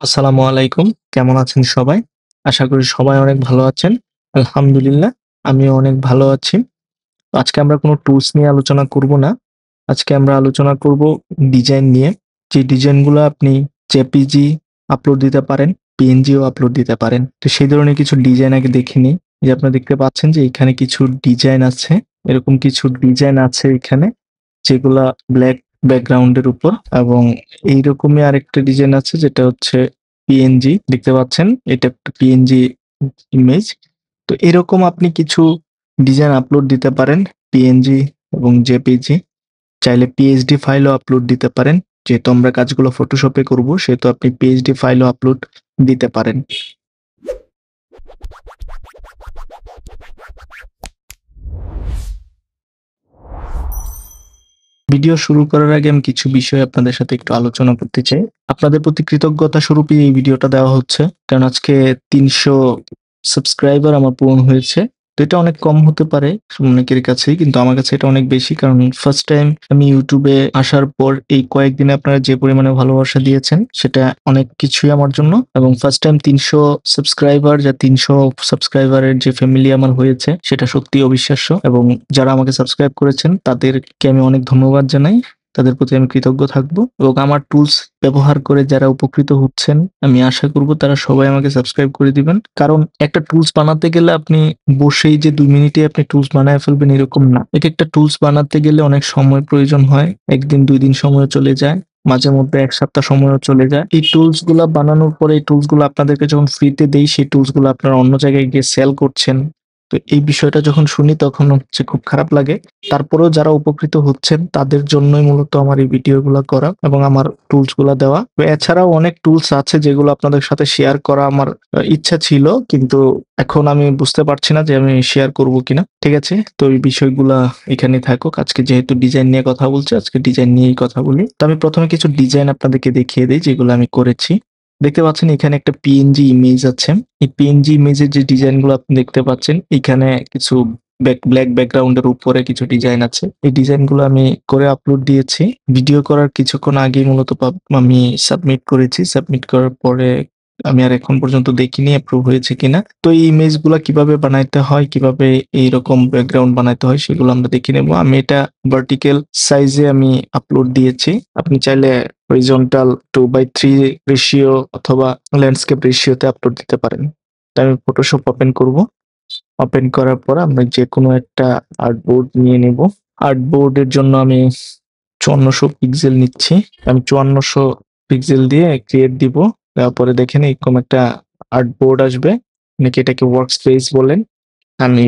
আসসালামু আলাইকুম। কেমন আছেন সবাই? আশা করি সবাই অনেক ভালো আছেন। আলহামদুলিল্লাহ, আমিও অনেক ভালো আছি। আজকে আমরা কোনো টুলস নিয়ে আলোচনা করব না। আজকে আমরা আলোচনা করব ডিজাইন নিয়ে। যে ডিজাইনগুলো আপনি জেপিজি আপলোড দিতে পারেন, পিএনজিও আপলোড দিতে পারেন। তো সেই ধরনের কিছু ডিজাইন আগে দেখে নিই। যে আপনারা দেখতে পাচ্ছেন যে এখানে কিছু ডিজাইন আছে। এরকম কিছু ডিজাইন আছে এখানে যেগুলা ব্লাক ব্যাকগ্রাউন্ডের উপর এবং এইরকমই আরেকটা ডিজাইন আছে যেটা হচ্ছে পিএনজি দেখতে পাচ্ছেন? এটা একটা পিএনজি ইমেজ তো এরকম আপনি কিছু ডিজাইন আপলোড দিতে পারেন পিএনজি এবং জেপিজি চাইলে পিএইচডি ফাইলও আপলোড দিতে পারেন। যেহেতু আমরা কাজগুলো ফটোশপে করব, সেহেতু আপনি পিএইচডি ফাইলও আপলোড দিতে পারেন। ভিডিও শুরু করার আগে আমি কিছু বিষয় আপনাদের সাথে একটু আলোচনা করতে চাই। আপনাদের প্রতি কৃতজ্ঞতা স্বরূপই এই ভিডিওটা দেওয়া হচ্ছে। কারণ আজকে তিনশো সাবস্ক্রাইবার আমার পূরণ হয়েছে। তো এটা অনেক কম হতে পারে অনেকের কাছেই, কিন্তু আমার কাছে এটা অনেক বেশি। কারণ ফার্স্ট টাইম আমি ইউটিউবে আসার পর এই কয়েকদিনে আপনারা যে পরিমাণে ভালোবাসা দিয়েছেন, সেটা অনেক কিছুই আমার জন্য। এবং ফার্স্ট টাইম তিনশো সাবস্ক্রাইবার যা তিনশো সাবস্ক্রাইবারের যে ফ্যামিলি আমার হয়েছে, সেটা সত্যি অবিশ্বাস্য। এবং যারা আমাকে সাবস্ক্রাইব করেছেন, তাদেরকে আমি অনেক ধন্যবাদ জানাই। তাদের প্রতি আমি কৃতজ্ঞ থাকব এবং আমার টুলস ব্যবহার করে যারা উপকৃত হচ্ছেন, আমি আশা করব তারা সবাই আমাকে সাবস্ক্রাইব করে দিবেন। কারণ একটা টুলস বানাতে গেলে আপনি বসেই যে দুই মিনিটে আপনি টুলস বানায় ফেলবেন এরকম না। এক একটা টুলস বানাতে গেলে অনেক সময় প্রয়োজন হয়, একদিন, দুই দিন সময় চলে যায়, মাঝে মধ্যে এক সপ্তাহ সময়ও চলে যায়। এই টুলসগুলা বানানোর পরে এই টুলসগুলো আপনাদেরকে যখন ফ্রিতে দেই, সেই টুলসগুলো আপনারা অন্য জায়গায় গিয়ে সেল করছেন তো এই বিষয়টা যখন শুনি তখন হচ্ছে খুব খারাপ লাগে। তারপরেও যারা উপকৃত হচ্ছেন তাদের জন্যই মূলত আমার এই ভিডিওগুলো করা এবং আমার টুলসগুলা দেওয়া এছাড়াও অনেক টুলস আছে যেগুলো আপনাদের সাথে শেয়ার করা আমার ইচ্ছা ছিল কিন্তু এখন আমি বুঝতে পারছি না যে আমি শেয়ার করব কিনা। ঠিক আছে? তো এই বিষয়গুলা এখানে থাকুক। আজকে যেহেতু ডিজাইন নিয়ে কথা বলছি, আজকে ডিজাইন নিয়েই কথা বলি। তো আমি প্রথমে কিছু ডিজাইন আপনাদেরকে দেখিয়ে দিই যেগুলো আমি করেছি। দেখতে পাচ্ছেন এখানে একটা পিএনজি ইমেজ আছে। এই পিএনজি ইমেজের যে ডিজাইনগুলো আপনি দেখতে পাচ্ছেন, এখানে কিছু ব্ল্যাক ব্যাকগ্রাউন্ডের উপরে কিছু ডিজাইন আছে। এই ডিজাইনগুলো আমি করে আপলোড দিয়েছি। ভিডিও করার কিছুক্ষণ আগে মূলত আমি সাবমিট করেছি। সাবমিট করার পরে আমি আর এখন পর্যন্ত দেখিনি অ্যাপ্রুভ হয়েছে কিনা। তো এই ইমেজগুলা কীভাবে বানাইতে হয়, কীভাবে এইরকম ব্যাকগ্রাউন্ড বানাইতে হয় সেগুলো আমরা দেখে নেব। আমি এটা ভার্টিক্যাল সাইজে আমি আপলোড দিয়েছি। আপনি চাইলে horizontal two by three ratio অথবা ল্যান্ডস্কেপ রেশিওতে আপলোড দিতে পারেন। তো আমি ফটোশপ ওপেন করব। ওপেন করার পর আমি যে কোনো একটা আর্টবোর্ড নিয়ে নেব। আর্টবোর্ডের জন্য আমি চুয়ান্নশো পিক্সেল নিচ্ছি। আমি চুয়ান্নশো পিক্সেল দিয়ে ক্রিয়েট দিব। তারপরে দেখেন এরকম একটা আর্টবোর্ড আসবে। নাকি এটাকে ওয়ার্ক স্পেস বলেন। আমি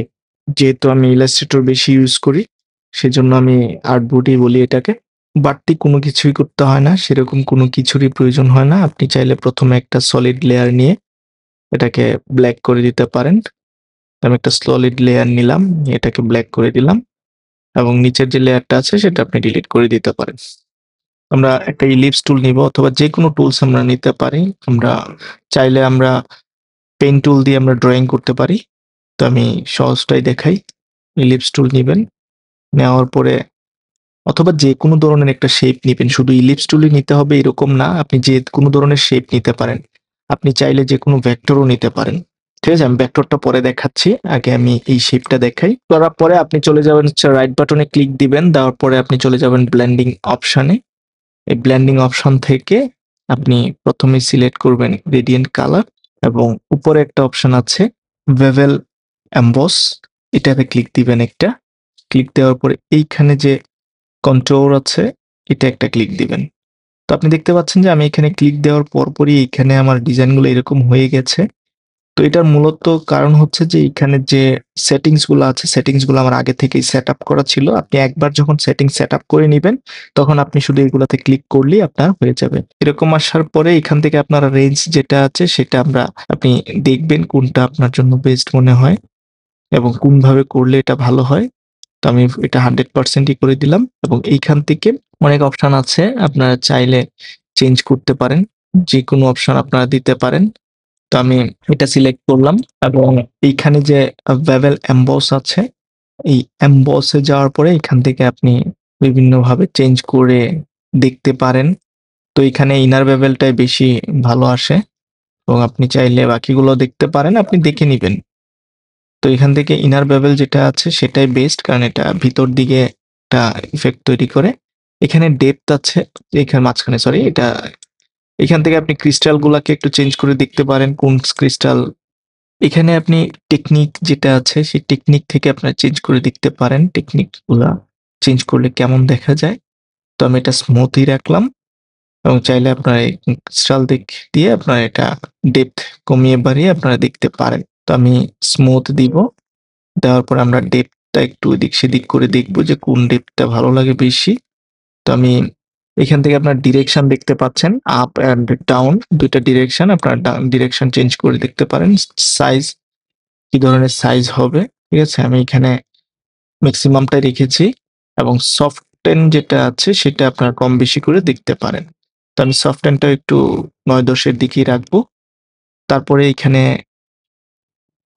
যেহেতু আমি ইলাস্ট্রেটর বেশি ইউজ করি, সেজন্য আমি আর্টবোর্ডই বলি এটাকে। বাড়তি কোনো কিছুই করতে হয় না, সেরকম কোনো কিছুরই প্রয়োজন হয় না। আপনি চাইলে প্রথমে একটা সলিড লেয়ার নিয়ে এটাকে ব্ল্যাক করে দিতে পারেন। আমি একটা সলিড লেয়ার নিলাম, এটাকে ব্ল্যাক করে দিলাম এবং নিচের যে লেয়ারটা আছে সেটা আপনি ডিলিট করে দিতে পারেন। আমরা একটা ইলিপস টুল নিব অথবা যে কোনো টুলস আমরা নিতে পারি। আমরা চাইলে আমরা পেন টুল দিয়ে আমরা ড্রয়িং করতে পারি। তো আমি সহজটাই দেখাই। ইলিপস টুল নেবেন। নেওয়ার পরে অথবা যে কোনো ধরনের একটা শেপ নেবেন, শুধু ইলিপস টুলই নিতে হবে এরকম না, আপনি যে কোনো ধরনের শেপ নিতে পারেন। আপনি চাইলে যে কোনো ভেক্টরও নিতে পারেন। ঠিক আছে, আমি ভেক্টরটা পরে দেখাচ্ছি, আগে আমি এই শেপটা দেখাই। করার পরে আপনি চলে যাবেন রাইট বাটনে ক্লিক দিবেন, দেওয়ার পরে আপনি চলে যাবেন ব্ল্যান্ডিং অপশানে এই ব্ল্যান্ডিং অপশন থেকে আপনি প্রথমে সিলেক্ট করবেন রেডিয়েন্ট কালার এবং উপরে একটা অপশন আছে ভেভেল অ্যাম্বস এটাতে ক্লিক দিবেন একটা। ক্লিক দেওয়ার পরে এইখানে যে কন্ট্রোল আছে, এটা একটা ক্লিক দিবেন। তো আপনি দেখতে পাচ্ছেন যে আমি এখানে ক্লিক দেওয়ার পরপরই এখানে আমার ডিজাইনগুলো এরকম হয়ে গেছে। তো এটার মূলত কারণ হচ্ছে যে এখানে যে সেটিংসগুলো আছে সেটিংসগুলো আমার আগে থেকেই সেট আপ করা ছিল। আপনি একবার যখন সেটিং সেট আপ করে নেবেন, তখন আপনি শুধু এগুলাতে ক্লিক করলেই আপনার হয়ে যাবে। এরকম আসার পরে এখান থেকে আপনার রেঞ্জ যেটা আছে, সেটা আমরা, আপনি দেখবেন কোনটা আপনার জন্য বেস্ট মনে হয় এবং কোনভাবে করলে এটা ভালো হয়। তো আমি এটা হান্ড্রেড পার্সেন্টই করে দিলাম এবং এইখান থেকে অনেক অপশন আছে, আপনারা চাইলে চেঞ্জ করতে পারেন যে কোনো অপশন আপনারা দিতে পারেন। তো আমি এটা সিলেক্ট করলাম এবং এইখানে যে ভেভেল এম্বস আছে, এই এম্বসে যাওয়ার পরে এখান থেকে আপনি বিভিন্নভাবে চেঞ্জ করে দেখতে পারেন। তো এখানে ইনার বেভেলটাই বেশি ভালো আসে এবং আপনি চাইলে বাকিগুলো দেখতে পারেন, আপনি দেখে নিবেন। তো এখান থেকে ইনার বেভেল যেটা আছে সেটাই বেস্ট কারণ এটা ভিতর দিকে একটা ইফেক্ট তৈরি করে। এখানে ডেপথ আছে, এখানে মাঝখানে সরি এটা এখান থেকে আপনি ক্রিস্টাল গুলাকে একটু চেঞ্জ করে দেখতে পারেন, কোন ক্রিস্টাল এখানে আপনি টেকনিক যেটা আছে, সেই টেকনিক থেকে আপনার চেঞ্জ করে দেখতে পারেন টেকনিকগুলা চেঞ্জ করলে কেমন দেখা যায়। তো আমি এটা স্মুথই রাখলাম, এবং চাইলে আপনার ক্রিস্টাল দিক দিয়ে আপনার এটা ডেপথ কমিয়ে বাড়িয়ে আপনারা দেখতে পারেন। তো আমি স্মুথ দিব। দেওয়ার পর আমরা ডেপটা একটু এদিক সেদিক করে দেখব যে কোন ডেপটা ভালো লাগে বেশি। তো আমি এখান থেকে আপনার ডিরেকশন দেখতে পাচ্ছেন আপ অ্যান্ড ডাউন দুইটা ডিরেকশন আপনার ডিরেকশন চেঞ্জ করে দেখতে পারেন সাইজ কি ধরনের সাইজ হবে, ঠিক আছে? আমি এখানে ম্যাক্সিমামটাই রেখেছি এবং সফট টেন যেটা আছে সেটা আপনার কম বেশি করে দেখতে পারেন। তো আমি সফট টেনটা একটু নয় দশের দিকেই রাখব। তারপরে এখানে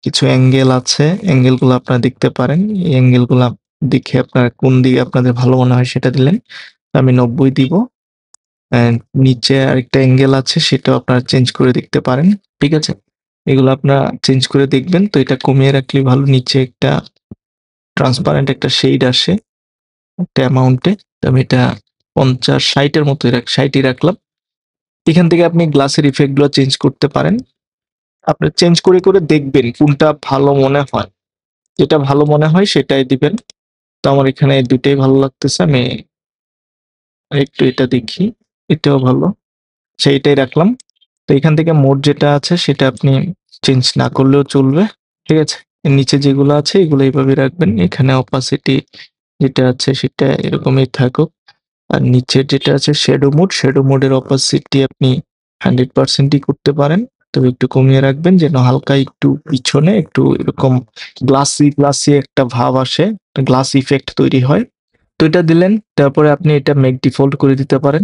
কিছু অ্যাঙ্গেল আছে অ্যাঙ্গেলগুলো আপনারা দেখতে পারেন। এই অ্যাঙ্গেলগুলো দেখে আপনার কোন দিকে আপনাদের ভালো মনে হয় সেটা দিলেন, আমি নব্বই দিব। নিচে আরেকটা অ্যাঙ্গেল আছে, সেটাও আপনারা চেঞ্জ করে দেখতে পারেন, ঠিক আছে? এগুলো আপনারা চেঞ্জ করে দেখবেন, তো এটা কমিয়ে রাখলে ভালো। নিচে একটা ট্রান্সপারেন্ট একটা শেড আসে, একটা অ্যামাউন্টে তো আমি এটা পঞ্চাশ ষাটের মতো ষাটই রাখলাম। এখান থেকে আপনি গ্লাসের ইফেক্টগুলো চেঞ্জ করতে পারেন। আপনি চেঞ্জ করে করে দেখবেন কোনটা ভালো মনে হয়। যেটা ভালো মনে হয় সেটাই দিবেন। তো আমার এখানে দুইটাই ভালো লাগতেছে, আমি একটু এটা দেখি, এটাও ভালো। সেইটাই রাখলাম। তো এখান থেকে মোড যেটা আছে সেটা আপনি চেঞ্জ না করলেও চলবে, ঠিক আছে? নিচে যেগুলো আছে এগুলো এইভাবে রাখবেন। এখানে অপাসিটি যেটা আছে সেটা এরকমই থাকুক। আর নিচের যেটা আছে শ্যাডো মোড শ্যাডো মোডের অপাসিটি আপনি হান্ড্রেড পার্সেন্টই করতে পারেন। তবে একটু কমিয়ে রাখবেন, যেন হালকা একটু পিছনে একটু এরকম গ্লাসি গ্লাসি একটা ভাব আসে গ্লাস ইফেক্ট তৈরি হয়। তো এটা দিলেন, তারপরে আপনি এটা মেক ডিফল্ট করে দিতে পারেন।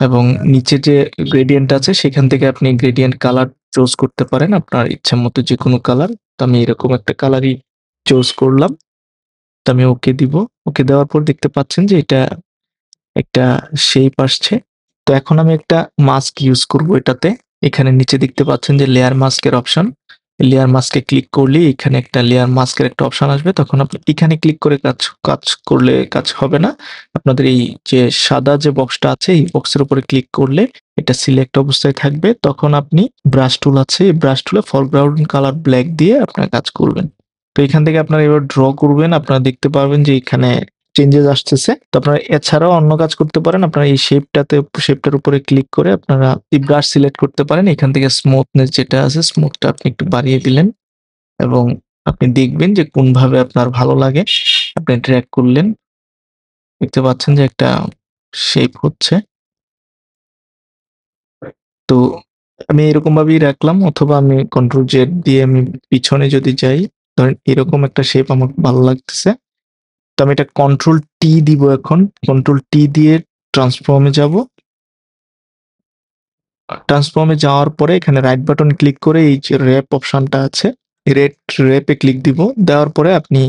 এবং নিচে যে গ্রেডিয়েন্ট আছে, সেখান থেকে আপনি গ্রেডিয়েন্ট কালার চুজ করতে পারেন, আপনার ইচ্ছা মতো যে কোনো কালার তো আমি এরকম একটা কালারই চুজ করলাম। তো আমি ওকে দিব। ওকে দেওয়ার পর দেখতে পাচ্ছেন যে এটা একটা শেপ আসছে। তো এখন আমি একটা মাস্ক ইউজ করব এটাতে। এখানে নিচে দেখতে পাচ্ছেন যে লেয়ার মাস্কের অপশন লেয়ার মাস্কে ক্লিক করলে এখানে একটা লেয়ার মাস্কের একটা অপশন আসবে। তখন আপনি এখানে ক্লিক করে কাজ কাজ করলে কাজ হবে না। আপনাদের এই যে সাদা যে বক্সটা আছে, এই বক্সের উপরে ক্লিক করলে এটা সিলেক্ট অবস্থায় থাকবে। তখন আপনি ব্রাশ টুল আছে, এই ব্রাশ টুলে ফরগ্রাউন্ড কালার ব্ল্যাক দিয়ে আপনার কাজ করবেন। তো এখান থেকে আপনারা এবার ড্র করবেন। আপনারা দেখতে পারবেন যে এখানে চেঞ্জেস আসতেছে। তো আপনারা এছাড়াও অন্য কাজ করতে পারেন। আপনারা এই শেপটাতে শেপটার উপরে ক্লিক করে আপনারা এই ব্রাশ সিলেক্ট করতে পারেন। এখান থেকে স্মুথনেস যেটা আছে স্মুথটা আপনি একটু বাড়িয়ে দিলেন এবং আপনি দেখবেন যে কোনভাবে আপনার ভালো লাগে। আপনি ট্র্যাক করলেন। দেখতে পাচ্ছেন যে একটা শেপ হচ্ছে। তো আমি এরকম ভাবেই রাখলাম অথবা আমি কন্ট্রোল জেড দিয়ে আমি পিছনে যদি যাই, ধরেন এরকম একটা শেপ আমার ভালো লাগতেছে। তো আমি এটা কন্ট্রোল টি দিব এখন। কন্ট্রোল টি দিয়ে ট্রান্সফর্মে যাব। ট্রান্সফর্মে যাওয়ার পরে এখানে রাইট বাটন ক্লিক করে এই যে র্যাপ অপশনটা আছে রেড র্যাপে ক্লিক দিব। দেওয়ার পরে আপনি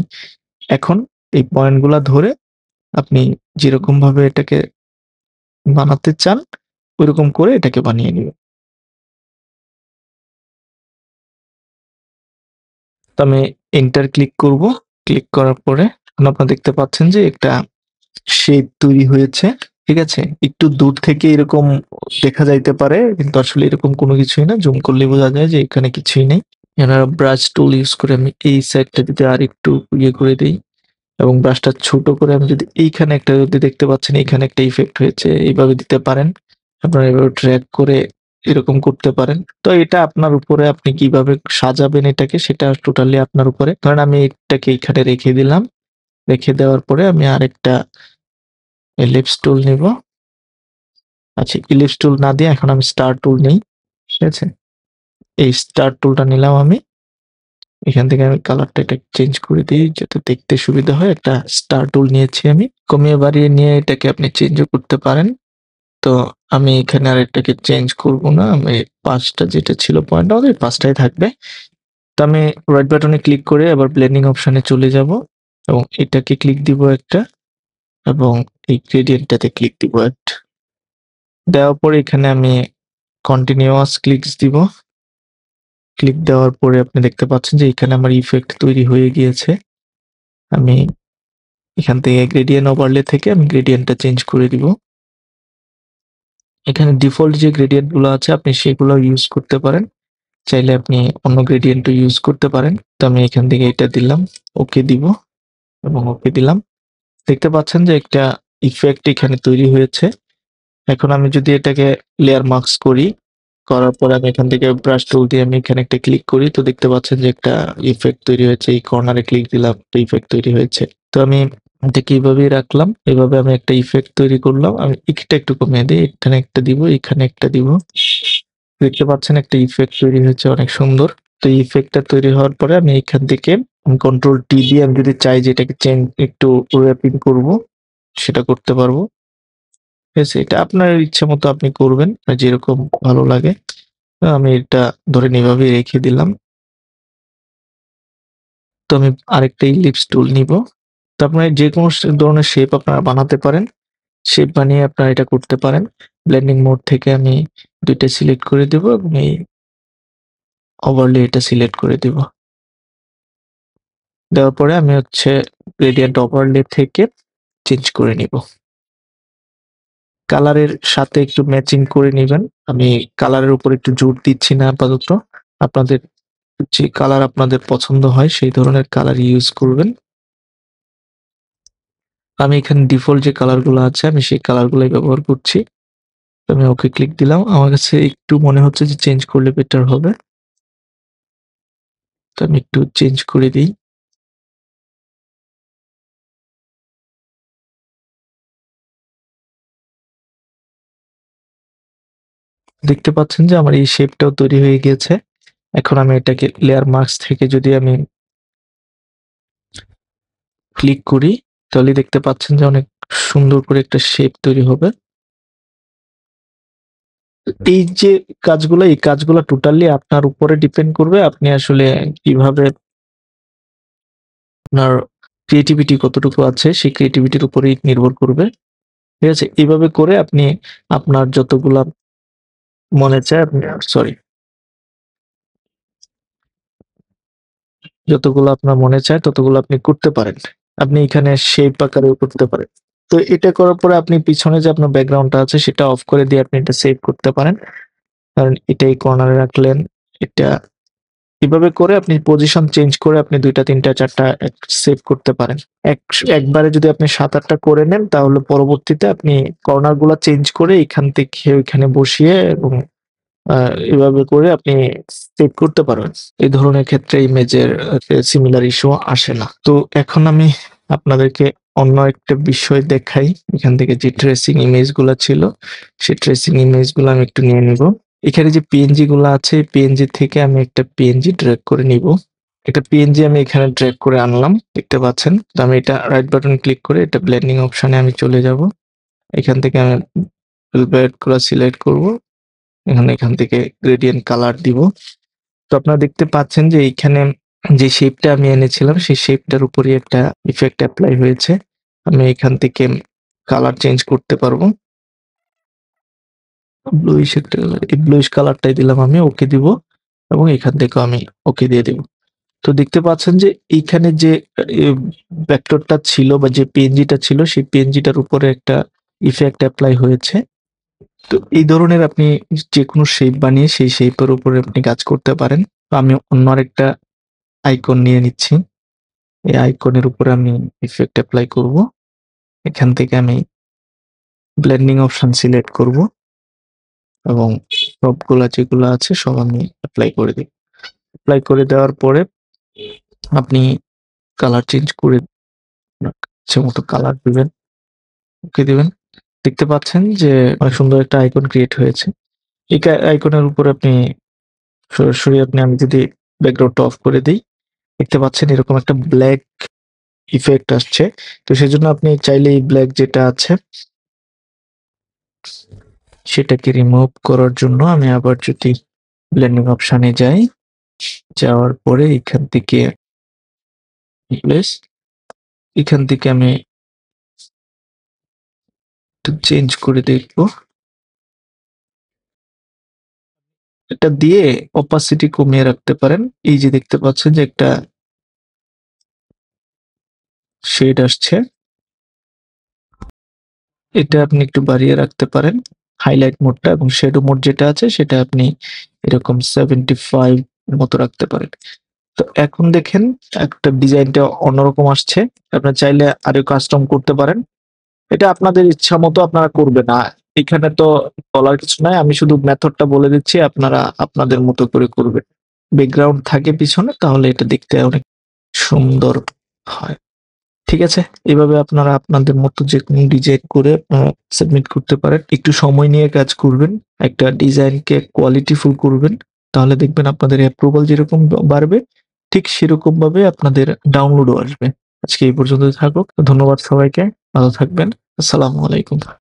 এখন এই পয়েন্টগুলা ধরে আপনি যেরকম ভাবে এটাকে বানাতে চান, ওইরকম করে এটাকে বানিয়ে নেবেন। তো আমি এন্টার ক্লিক করব। ক্লিক করার পরে আপনারা দেখতে পাচ্ছেন যে একটা শেপ তৈরি হয়েছে, ঠিক আছে? একটু দূর থেকে এরকম দেখা যাইতে পারে, কিন্তু আসলে এরকম কোনো কিছুই না। জুম করলে বোঝা যায় যে এখানে কিছুই নেই। এনারা ব্রাশ টুল ইউজ করে আমি এই সাইডটা যদি আর একটু ইয়ে করে দিই এবং ব্রাশটা ছোট করে আমি যদি এইখানে একটা যদি দেখতে পাচ্ছেন, এইখানে একটা ইফেক্ট হয়েছে, এইভাবে দিতে পারেন। আপনারা এভাবে ট্র্যাক করে এরকম করতে পারেন। তো এটা আপনার উপরে আপনি কীভাবে সাজাবেন এটাকে, সেটা টোটালি আপনার উপরে। ধরেন আমি এটাকে এখানে রেখে দিলাম। রেখে দেওয়ার পরে আমি আরেকটা এলিপস টুল নিব। আচ্ছা ইলিপস টুল না দিয়ে এখন আমি স্টার টুল নিই, ঠিক আছে? এই স্টার টুলটা নিলাম আমি। এখান থেকে আমি কালারটা এটা চেঞ্জ করে দিই, যাতে দেখতে সুবিধা হয়। একটা স্টার টুল নিয়েছি আমি। কমিয়ে বাড়িয়ে নিয়ে এটাকে আপনি চেঞ্জও করতে পারেন। তো আমি এখানে আর এটাকে চেঞ্জ করব না। আমি পাঁচটা যেটা ছিল পয়েন্ট আমাদের পাঁচটাই থাকবে। তো আমি রাইট বাটনে ক্লিক করে আবার ব্লেন্ডিং অপশানে চলে যাব। এবং এটাকে ক্লিক দিব একটা এবং এই গ্রেডিয়েন্টটাতে ক্লিক দিব একটা দেওয়ার পরে এখানে আমি কন্টিনিউয়াস ক্লিকস দিব। ক্লিক দেওয়ার পরে আপনি দেখতে পাচ্ছেন যে এখানে আমার ইফেক্ট তৈরি হয়ে গিয়েছে। আমি এখান থেকে গ্রেডিয়েন্ট ওভারলে থেকে আমি গ্রেডিয়েন্টটা চেঞ্জ করে দিব। এখানে ডিফল্ট যে গ্রেডিয়েন্টগুলো আছে আপনি সেগুলো ইউজ করতে পারেন। চাইলে আপনি অন্য গ্রেডিয়েন্টও ইউজ করতে পারেন। তো আমি এখান থেকে এটা দিলাম, ওকে দিব এবং ওকে দিলাম। দেখতে পাচ্ছেন যে একটা ইফেক্ট এখানে তৈরি হয়েছে। এখন আমি যদি এটাকে লেয়ার মাস্ক করি, করার পরে আমি এখান থেকে ব্রাশ টুল দিয়ে আমি এখানে একটা ক্লিক করি তো দেখতে পাচ্ছেন যে একটা ইফেক্ট তৈরি হয়েছে। এই কর্নারে ক্লিক দিলাম একটা ইফেক্ট তৈরি হয়েছে। তো আমি এটাকে এভাবেই রাখলাম। এভাবে আমি একটা ইফেক্ট তৈরি করলাম। আমি এটা একটু কমিয়ে দিই এখানে একটা দিব, এখানে একটা দিব। দেখতে পাচ্ছেন একটা ইফেক্ট তৈরি হয়েছে অনেক সুন্দর। তো ইফেক্টটা তৈরি হওয়ার পরে আমি এখান থেকে কন্ট্রোল টি দিয়ে আমি যদি চাই যে এটাকে চেঞ্জ একটু র‍্যাপিং করব, সেটা করতে পারব। ঠিক আছে? এটা আপনার ইচ্ছে মতো আপনি করবেন। যেরকম ভালো লাগে। আমি এটা ধরে এভাবেই রেখে দিলাম। তো আমি আরেকটা ইলিপস টুল নিব। তো আপনার যে কোনো ধরনের শেপ আপনারা বানাতে পারেন। শেপ বানিয়ে আপনারা এটা করতে পারেন। ব্লেন্ডিং মোড থেকে আমি দুইটা সিলেক্ট করে দেবো এবং এই ওভারলে এটা সিলেক্ট করে দিব। দেওয়ার পরে আমি হচ্ছে গ্রেডিয়েন্ট ওভারলে থেকে চেঞ্জ করে নিব। কালারের সাথে একটু ম্যাচিং করে নিবেন। আমি কালারের উপর একটু জোর দিচ্ছি না আপাতত। আপনাদের যে কালার আপনাদের পছন্দ হয় সেই ধরনের কালার ইউজ করবেন। আমি এখানে ডিফল্ট যে কালারগুলো আছে, আমি সেই কালারগুলোই ব্যবহার করছি। আমি ওকে ক্লিক দিলাম। আমার কাছে একটু মনে হচ্ছে যে চেঞ্জ করলে বেটার হবে। তো আমি একটু চেঞ্জ করে দিই দেখতে পাচ্ছেন যে আমার এই শেপটাও তৈরি হয়ে গিয়েছে। এখন আমি এটাকে লেয়ার মার্কস থেকে যদি আমি ক্লিক করি, তাহলে দেখতে পাচ্ছেন যে অনেক সুন্দর করে একটা শেপ তৈরি হবে। এই যে কাজগুলো, এই কাজগুলো টোটালি আপনার উপরে ডিপেন্ড করবে। আপনি আসলে কীভাবে আপনার ক্রিয়েটিভিটি কতটুকু আছে, সেই ক্রিয়েটিভিটির উপরেই নির্ভর করবে। ঠিক আছে? এইভাবে করে আপনি আপনার যতগুলা মনে চায় আপনি সরি। যতগুলো আপনার মনে চায় ততগুলো আপনি করতে পারেন। আপনি এখানে শেপ আকারেও করতে পারেন। তো এটা করার পরে আপনি পিছনে যে আপনার ব্যাকগ্রাউন্ডটা আছে, সেটা অফ করে দিয়ে আপনি এটা সেভ করতে পারেন। কারণ এটা এই কর্নারে রাখলেন। এটা এভাবে করে আপনি পজিশন চেঞ্জ করে আপনি ২ টা ৩ টা ৪ টা এক সেভ করতে পারেন। এক, একবারে যদি আপনি সাত আটটা করে নেন, তাহলে পরবর্তীতে আপনি কর্নারগুলা চেঞ্জ করে এখান থেকে ওইখানে বসিয়ে এবং এভাবে করে আপনি সেভ করতে পারবেন। এই ধরনের ক্ষেত্রে ইমেজের সিমিলার ইস্যু আসে না। তো এখন আমি আপনাদেরকে অন্য একটা বিষয় দেখাই। এখান থেকে যে ট্রেসিং ইমেজগুলা ছিল, সেই ট্রেসিং ইমেজগুলা আমি একটু নিয়ে নিব। এখানে যে পিএনজি গুলা আছে, পিএনজি থেকে আমি একটা পিএনজি ড্রাগ করে নিব। একটা পিএনজি আমি এখানে ড্রাগ করে আনলাম। দেখতে পাচ্ছেন। তো আমি এটা রাইট বাটন ক্লিক করে এটা ব্লেন্ডিং অপশনে আমি চলে যাব। এখান থেকে আমি গুলা সিলেক্ট করব। এখানে এখান থেকে গ্রেডিয়েন্ট কালার দিব। তো আপনারা দেখতে পাচ্ছেন যে এইখানে যে শেপটা আমি এনেছিলাম, সেই শেপটার উপরেই একটা ইফেক্ট অ্যাপ্লাই হয়েছে। আমি এখান থেকে কালার চেঞ্জ করতে পারব। ব্লুইশ একটা, এই ব্লুইশ কালারটাই দিলাম আমি ওকে দিব এবং এখান থেকেও আমি ওকে দিয়ে দেব। তো দেখতে পাচ্ছেন যে এইখানে যে ভেক্টরটা ছিল বা যে পিএনজিটা ছিল, সেই পিএনজিটার উপরে একটা ইফেক্ট অ্যাপ্লাই হয়েছে। তো এই ধরনের আপনি যেকোনো শেপ বানিয়ে সেই শেপের উপরে আপনি কাজ করতে পারেন। তো আমি অন্য আরেকটা আইকন নিয়ে নিচ্ছি। এই আইকনের উপরে আমি ইফেক্ট অ্যাপ্লাই করব। এখান থেকে আমি ব্লেন্ডিং অপশন সিলেক্ট করব। এবং সবগুলা যেগুলো আছে সব আমি অ্যাপ্লাই করে দিই। অ্যাপ্লাই করে দেওয়ার পরে আপনি কালার চেঞ্জ করে ইচ্ছে মতো কালার দিবেন। ওকে দিবেন। দেখতে পাচ্ছেন যে অনেক সুন্দর একটা আইকন ক্রিয়েট হয়েছে। এই আইকনের উপরে আপনি সরাসরি আপনি আমি যদি ব্যাকগ্রাউন্ডটা অফ করে দেই, দেখতে পাচ্ছেন এরকম একটা ব্ল্যাক ইফেক্ট আসছে। তো সেজন্য আপনি চাইলে এই ব্ল্যাক যেটা আছে সেটাকে রিমুভ করার জন্য আমি আবার যদি ব্লেন্ডিং অপশানে যাই, যাওয়ার পরে এখান থেকে এখান থেকে আমি একটু চেঞ্জ করে দেখব। এটা দিয়ে অপাসিটি কমিয়ে রাখতে পারেন। এই যে দেখতে পাচ্ছেন যে একটা শেড আসছে। এটা আপনি একটু বাড়িয়ে রাখতে পারেন। হাইলাইট মোডটা এবং শেডো মোড যেটা আছে, সেটা আপনি এরকম সেভেন্টি ফাইভ মতো রাখতে পারেন। তো এখন দেখেন, একটা ডিজাইনটা অন্যরকম আসছে। আপনার চাইলে আরও কাস্টম করতে পারেন। এটা আপনাদের ইচ্ছা মতো আপনারা করবেন। এখানে তো বলার কিছু নাই। আমি শুধু মেথডটা বলে দিচ্ছি, আপনারা আপনাদের মতো করে করবেন ব্যাকগ্রাউন্ড থাকে পিছনে, তাহলে এটা দেখতে অনেক সুন্দর হয়। ঠিক আছে? এভাবে আপনারা আপনাদের মতো যে কোনো ডিজাইন করে সাবমিট করতে পারেন। একটু সময় নিয়ে কাজ করবেন, একটা ডিজাইনকে কোয়ালিটিফুল করবেন, তাহলে দেখবেন আপনাদের অ্যাপ্রুভাল যেরকম বাড়বে, ঠিক সেরকম ভাবে আপনাদের ডাউনলোডও আসবে। আজকে এই পর্যন্ত থাকুক। ধন্যবাদ সবাইকে। ভালো থাকবেন। আসসালামু আলাইকুম।